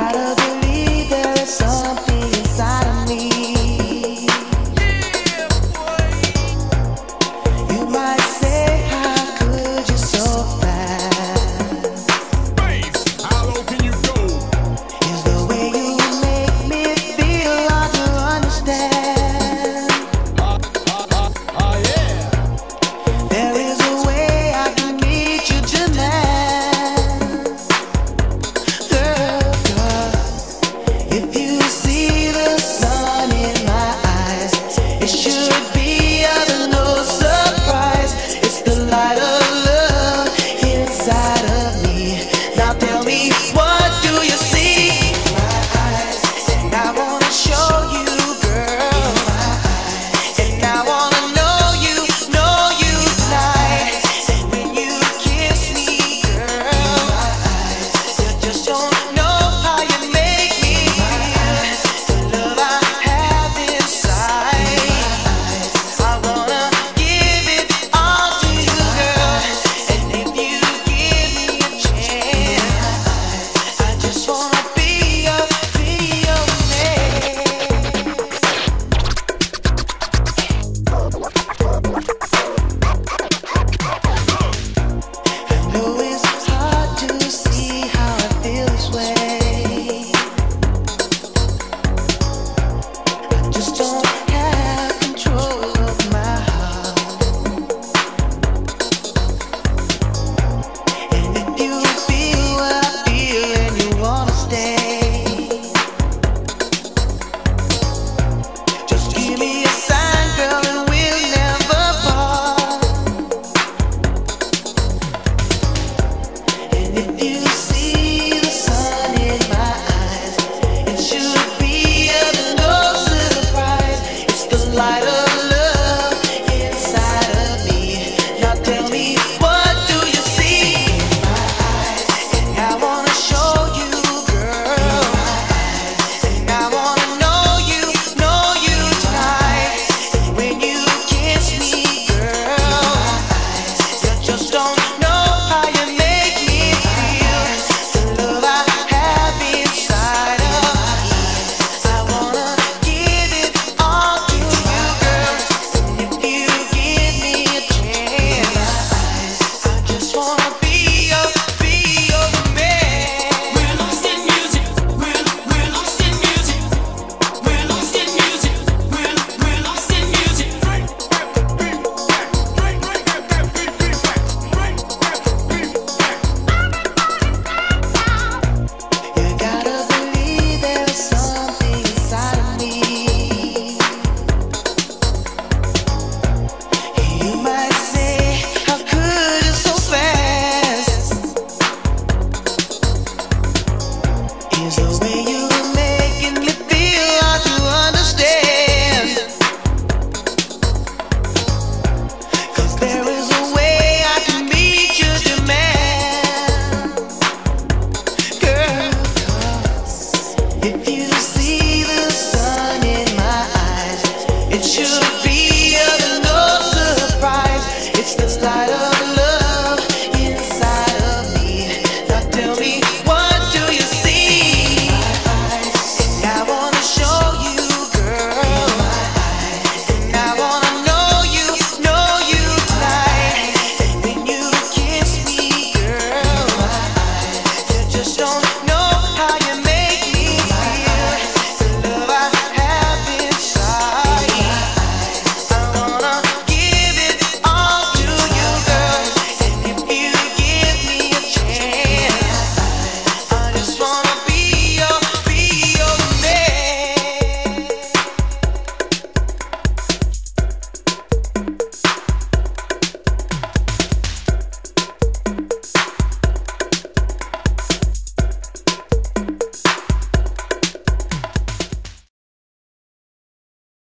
gotta be be